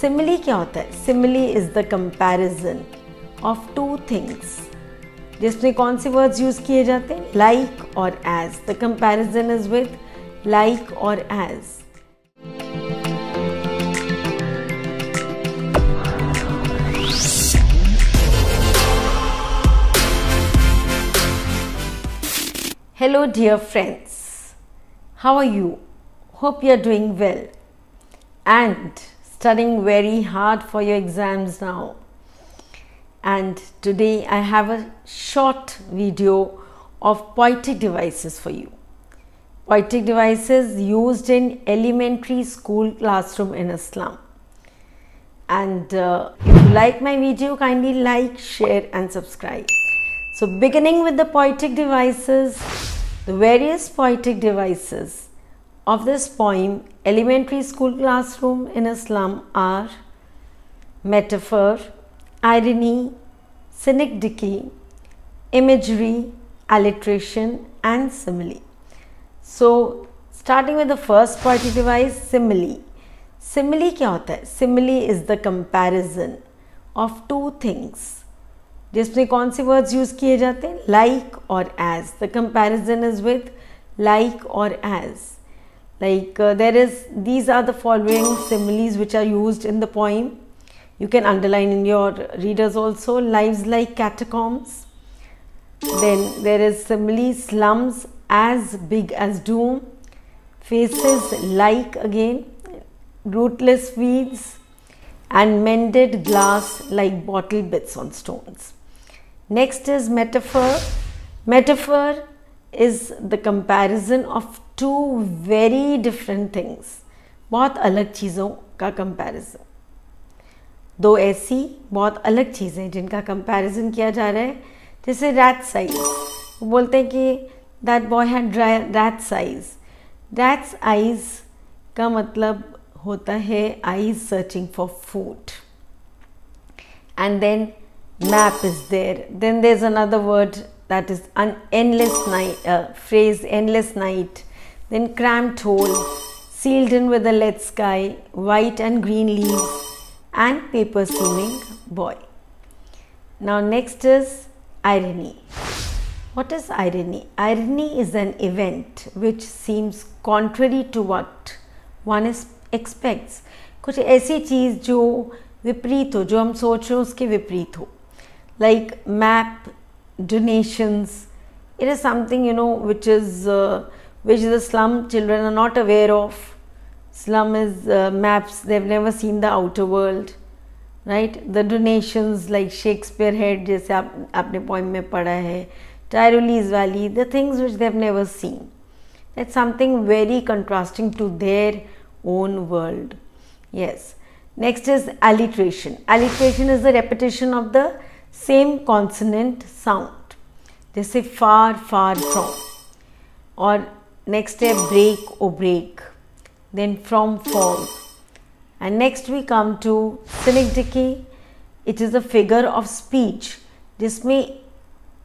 Simile क्या होता है? Simile is the comparison of two things जिसमें कौन से वर्ड्स यूज़ किए जाते हैं? लाइक और as the comparison is with like और as Hello, dear friends. How are you? Hope you are doing well. And studying very hard for your exams now. And today I have a short video of poetic devices for you. Poetic devices used in elementary school classroom in a slum. And uh, if you like my video, kindly like, share, and subscribe. So, beginning with the poetic devices, the various poetic devices of this poem, elementary school classroom in Islam, are metaphor, irony, synecdoche, imagery, alliteration, and simile. So, starting with the first poetic device, simile. Simile क्या होता है Simile is the comparison of two things. जिसमें कौन से words use किए जाते हैं like और as the comparison is with like और as like uh, there is these are the following similes which are used in the poem. You can underline in your readers also. Lives like catacombs. Then there is simile slums as big as doom. Faces like again rootless weeds and mended glass like bottle bits on stones. Next is metaphor. Metaphor is the comparison of two very different things बहुत अलग चीज़ों का comparison दो ऐसी बहुत अलग चीज़ें जिनका कंपैरिजन किया जा रहा है। जैसे रैट साइज़ वो बोलते हैं कि that boy had rat size rat eyes का मतलब होता है eyes searching for food and then map is there then there is another word that is an endless night phrase endless night Then cramped hole, sealed in with a lead sky, white and green leaves, and paper seeming boy. Now, next is irony. What is irony? Irony is an event which seems contrary to what one is expects. कुछ ऐसी चीज़ जो विपरीत हो जो हम सोच रहे हो उसके विपरीत हो like map donations it is something you know which is uh, which the slum children are not aware of slum is uh, maps they've never seen the outer world right the donations like shakespeare head jaise aap, aapne poem mein padha hai tyrolese valley the things which they've never seen that's something very contrasting to their own world yes next is alliteration alliteration is the repetition of the same consonant sound जैसे फार far from और next है break O break then from fall and next we come to सिनिकडिकी it is a figure of speech जिसमें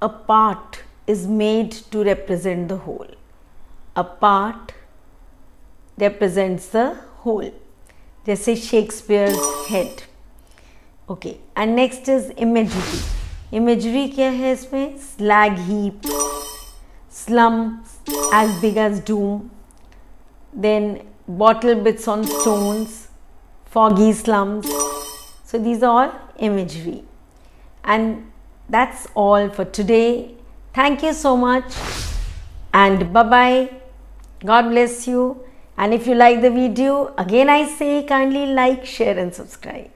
a part is made to represent the whole a part represents the whole जैसे Shakespeare head okay and next is imagery imagery क्या है इसमें slag heap slum as big as doom, then bottle bits on stones, foggy slums. So these are all imagery. And that's all for today. Thank you so much and bye bye. God bless you. And if you like the video, again I say kindly like, share and subscribe.